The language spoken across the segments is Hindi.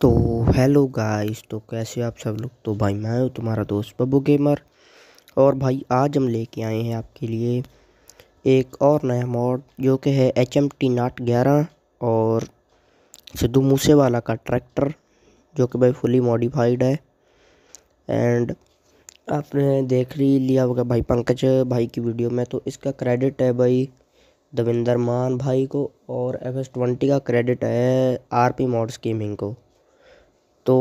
तो हेलो गाइस तो कैसे आप सब लोग? तो भाई मैं हूँ तुम्हारा दोस्त बब्बू गेमर। और भाई आज हम लेके आए हैं आपके लिए एक और नया मॉड जो कि है एच एम टी नाट ग्यारह और सिद्धू मूसेवाला का ट्रैक्टर, जो कि भाई फुली मॉडिफाइड है। एंड आपने देख ही लिया होगा भाई पंकज भाई की वीडियो में तो इसका क्रेडिट है भाई दविंदर मान भाई को, और एफ़ एस ट्वेंटी का क्रेडिट है आर पी मॉड्स गेमिंग को। तो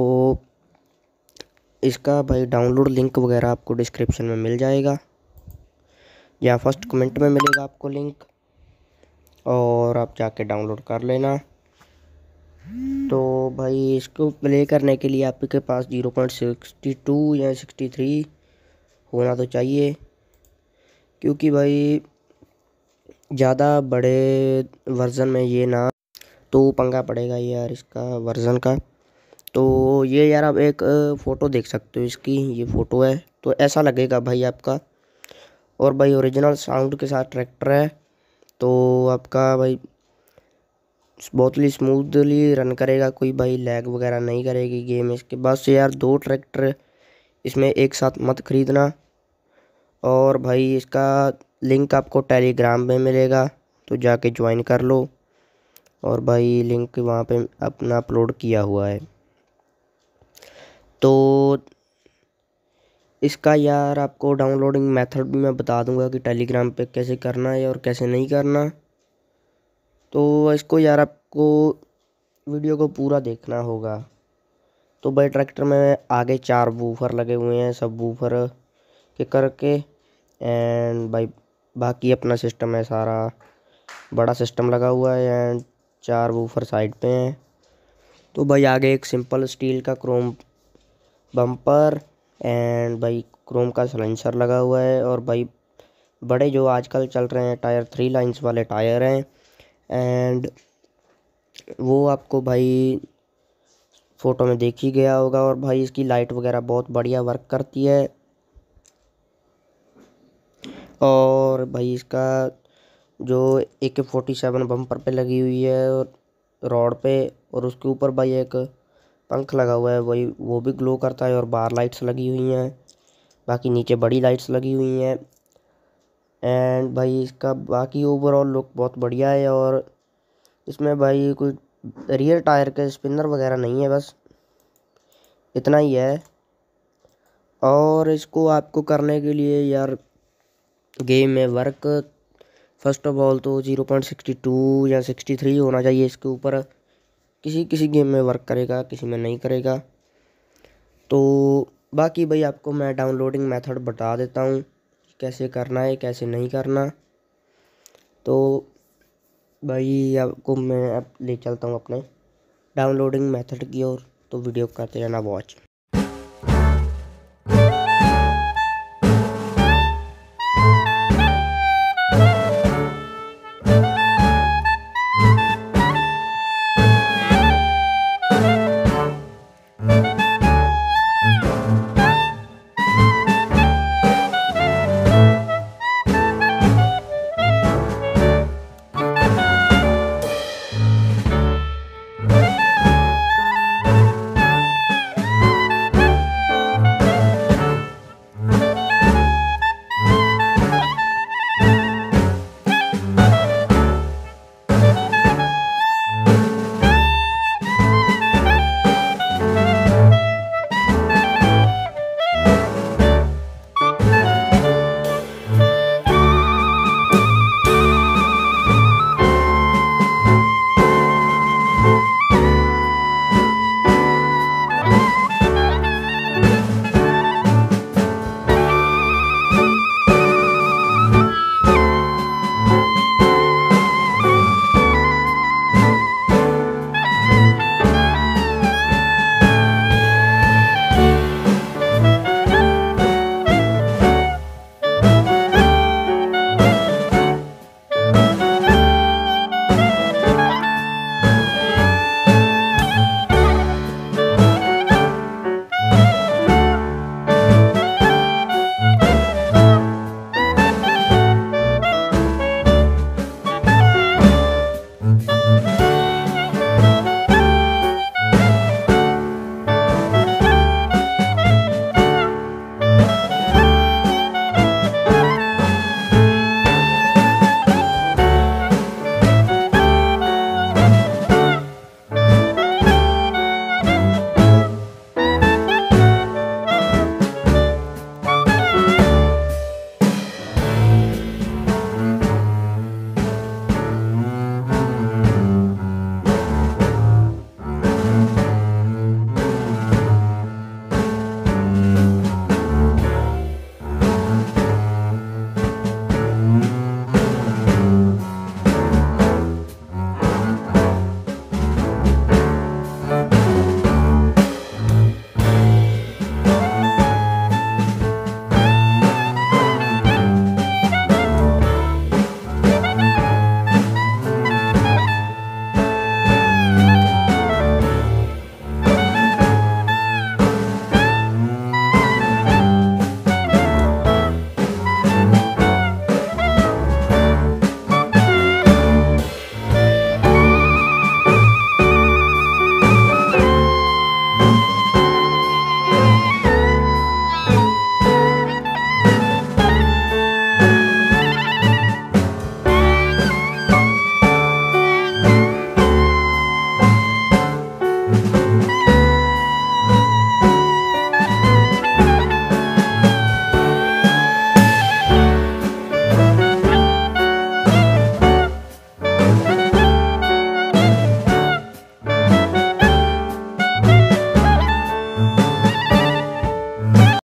इसका भाई डाउनलोड लिंक वगैरह आपको डिस्क्रिप्शन में मिल जाएगा। या फ़र्स्ट कमेंट में मिलेगा आपको लिंक। और आप जाके डाउनलोड कर लेना। तो भाई इसको प्ले करने के लिए आपके पास ज़ीरो पॉइंट सिक्सटी टू या सिक्सटी थ्री होना तो चाहिए। क्योंकि भाई ज़्यादा बड़े वर्ज़न में ये ना तो पंगा पड़ेगा यार इसका वर्ज़न का। तो ये यार आप एक फ़ोटो देख सकते हो इसकी, ये फ़ोटो है। तो ऐसा लगेगा भाई आपका। और भाई ओरिजिनल साउंड के साथ ट्रैक्टर है। तो आपका भाई बहुत ही स्मूथली रन करेगा, कोई भाई लैग वगैरह नहीं करेगी गेम इसके। बाद से यार दो ट्रैक्टर इसमें एक साथ मत ख़रीदना। और भाई इसका लिंक आपको टेलीग्राम में मिलेगा तो जाके ज्वाइन कर लो। और भाई लिंक वहाँ पे अपना अपलोड किया हुआ है। तो इसका यार आपको डाउनलोडिंग मेथड भी मैं बता दूँगा कि टेलीग्राम पे कैसे करना है और कैसे नहीं करना। तो इसको यार आपको वीडियो को पूरा देखना होगा। तो भाई ट्रैक्टर में आगे चार बूफर लगे हुए हैं, सब बूफर के करके। एंड भाई बाकी अपना सिस्टम है सारा। बड़ा सिस्टम लगा हुआ है एंड चार बूफर साइड पे हैं। तो भाई आगे एक सिंपल स्टील का क्रोम बम्पर एंड भाई क्रोम का सलेंसर लगा हुआ है और भाई बड़े जो आजकल चल रहे हैं टायर थ्री लाइंस वाले टायर हैं एंड वो आपको भाई फ़ोटो में देख ही गया होगा और भाई इसकी लाइट वगैरह बहुत बढ़िया वर्क करती है। और भाई इसका जो ए के फोर्टी सेवन बम्पर पे लगी हुई है और रॉड पे और उसके ऊपर भाई एक पंख लगा हुआ है, वही, वो भी ग्लो करता है और बाहर लाइट्स लगी हुई हैं। बाकी नीचे बड़ी लाइट्स लगी हुई हैं। एंड भाई इसका बाकी ओवरऑल लुक बहुत बढ़िया है और इसमें भाई कोई रियर टायर के स्पिनर वगैरह नहीं है बस। इतना ही है। और इसको आपको करने के लिए यार गेम में वर्क फ़र्स्ट ऑफ़ ऑल तो ज़ीरो पॉइंट सिक्सटी टू या सिक्सटी थ्री होना चाहिए इसके ऊपर। किसी किसी गेम में वर्क करेगा, किसी में नहीं करेगा। तो बाकी भाई आपको मैं डाउनलोडिंग मेथड बता देता हूँ, कैसे करना है, कैसे नहीं करना। तो भाई आपको मैं अब ले चलता हूँ अपने डाउनलोडिंग मेथड की ओर तो वीडियो करते रहना वॉच